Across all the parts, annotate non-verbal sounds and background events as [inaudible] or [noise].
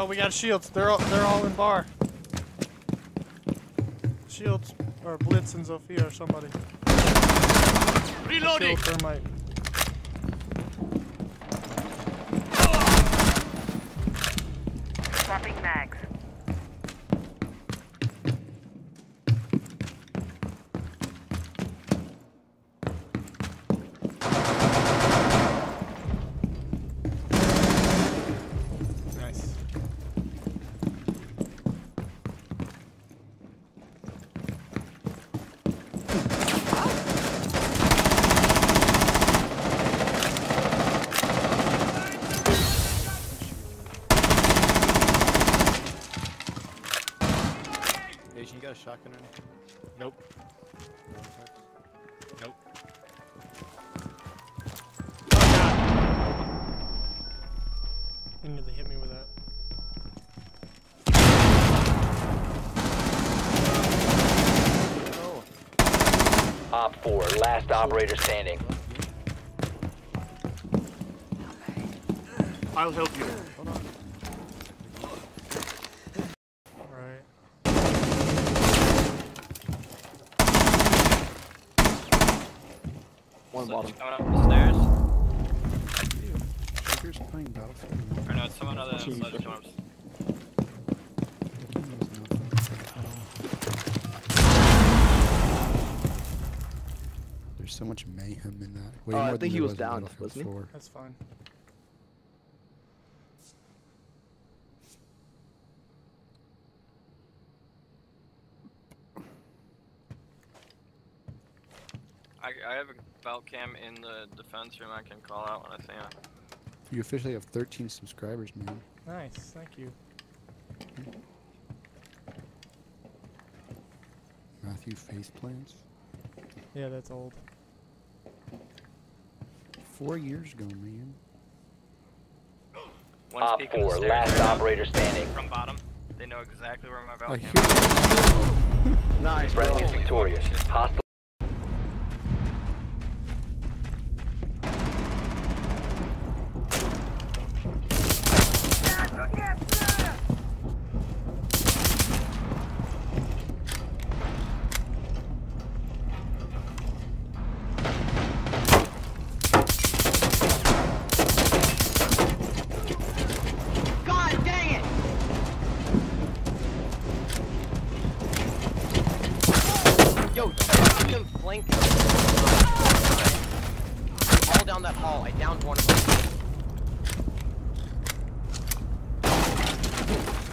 Oh, we got shields. They're all, they're all in bar. Shields or Blitz and Zofia or somebody. Reloading. Kill thermite. Swapping mags. Last operator standing. I'll help you. hold on. Right. One bottom. Coming up the stairs. Trigger's playing Battlefield. Or no, it's someone other so much mayhem in that. Way Oh, I more than think he there was down, wasn't he? That's fine. I, I have a Valk cam in the defense room I can call out when I see him. You officially have 13 subscribers, man. Nice. Thank you. Matthew face plants? Yeah, that's old. Four years ago, man. One Op peek in the 4, last right operator standing. From bottom. They know exactly where my belt I cam hear is. [laughs] Nice, bro. Friendly is victorious. Hostile. Fucking flank. All down that hall. I downed one of them.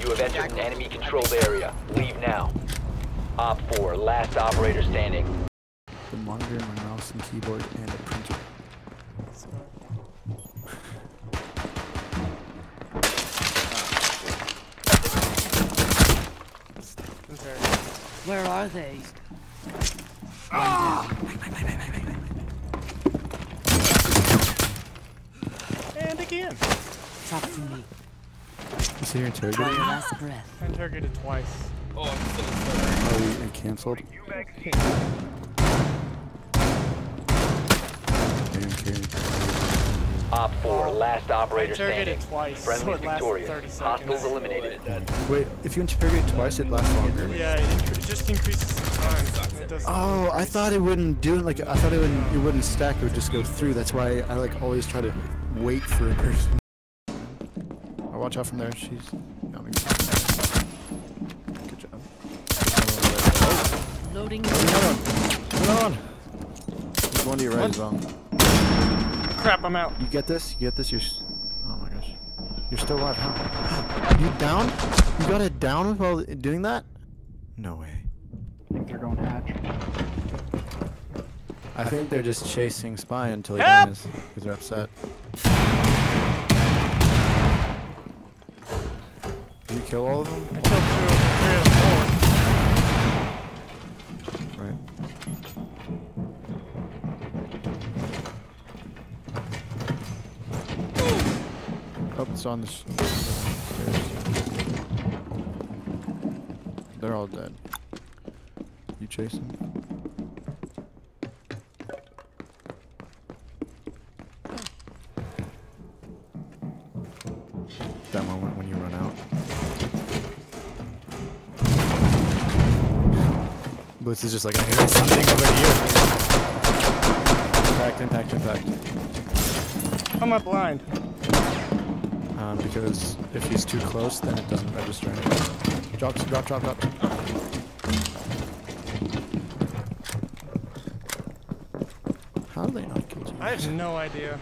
You have entered an enemy controlled area. Leave now. Op 4, last operator standing. the monitor, my mouse and keyboard, and a printer. Smart. Where are they? Ah! And again. Talk to me. Is he Try interrogating? your last breath. I interrogated twice. Oh, I'm still in Oh, we canceled. Damn, carry. Op 4, last operator standing. twice. so Friendly it victorious. 30 seconds. Hostiles eliminated. Wait, if you interrogate twice, it lasts longer? Yeah, it, it just increases the time. Oh, I thought it wouldn't do it. Like I thought it wouldn't. It wouldn't stack. It would just go through. That's why I like always try to wait for a person. Oh, watch out from there. She's. No, maybe. Good job. Loading. Come on. There's one to your right as well. Crap, I'm out. You get this? You get this? You're. Oh my gosh. You're still alive, huh? [gasps] You down? You got it down while doing that? No way. I think they're going hatch. I think they're just chasing Spy until he Help! dies because they're upset. Did you kill all of them? I killed two, three of the Right. It's on the stairs. They're all dead. You chasing? That moment when you run out. Blitz is just like, I hear something over here. Impact, impact, impact. How am I blind? Um, because if he's too close, then it doesn't register anything. Drop, drop, drop, drop. How do they not kill you? I have no idea.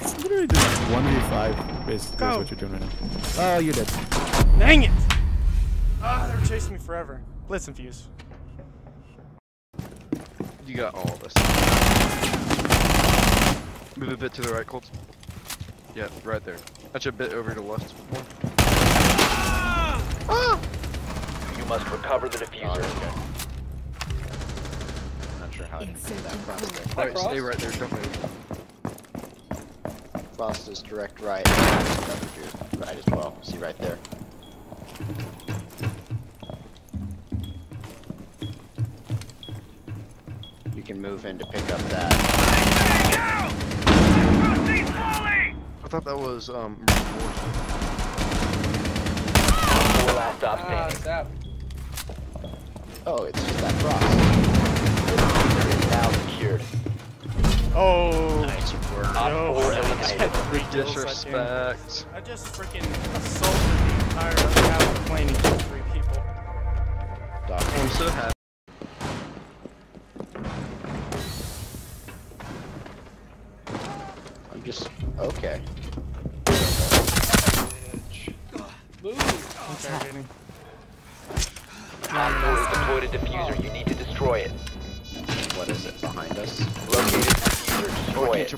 It's literally just 1v5, basically, Go. is what you're doing right now. Oh, you're dead. Dang it! Ah, they're chasing me forever. Blitz infuse. You got all of us. Move a bit to the right, Colt. Yeah, right there. That's a bit over to the left. More. You must recover the Oh, defuser. okay. Not sure how to get that frost there. Right, stay right there. Don't move. Frost is direct right. Right as well. See right there. You can move in to pick up that. I thought that was um. Four last stop standing. Oh, it's just that frost. Now secured. Oh. Nice work. No. 4 eliminated. Three kills that game. Disrespect. I just freaking assaulted the entire Allen plane and killed three people. Doc. I'm so happy. Just okay. Interrogating. Op deployed a defuser. You need to destroy it. What is it behind us? Located defuser. Destroy it.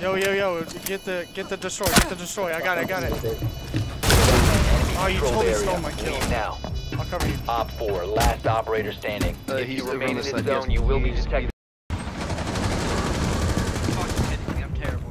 Yo, yo, yo, get the get the destroy, get the destroy. I got it, I got it. Oh, you totally stole my kill. Now. I'll cover you. Op 4, last operator standing. Uh, if you remain in the this zone, you will be detected. Fucking kidding me, I'm terrible.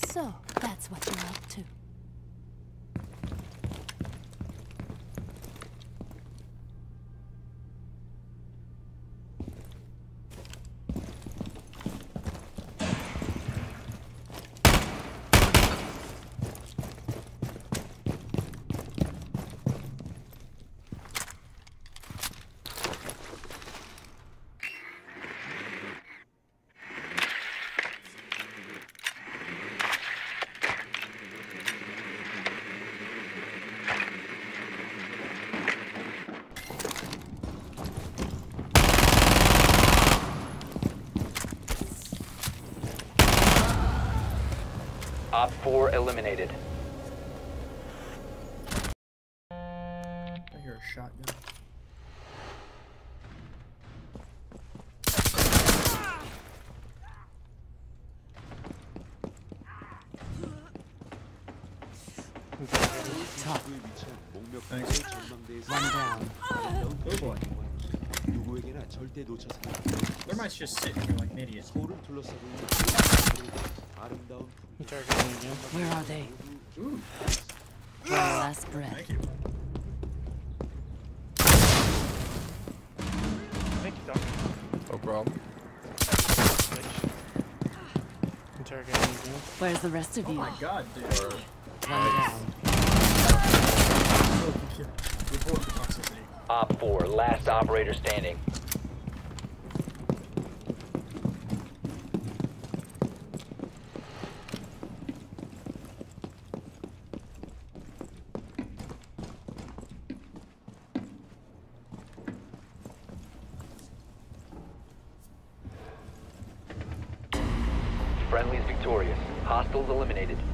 So, that's what you're up to. Op 4 eliminated. I hear a shotgun. Tough. Thanks. One down. Oh boy. Thermite's just sitting here like an idiot. Interrogating again. Where are they? For our last breath. Thank you. Thank you, Doc. No problem. Interrogating again. Where's the rest of Oh you? my god, dude. One down. Report the toxicity. Op 4, last operator standing. Victorious. Hostiles eliminated.